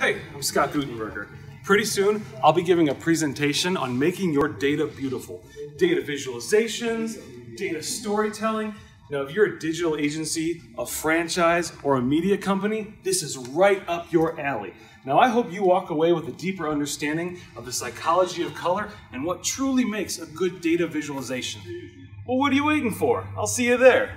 Hey, I'm Scott Gutenberger. Pretty soon, I'll be giving a presentation on making your data beautiful. Data visualizations, data storytelling. Now, if you're a digital agency, a franchise, or a media company, this is right up your alley. Now, I hope you walk away with a deeper understanding of the psychology of color and what truly makes a good data visualization. Well, what are you waiting for? I'll see you there.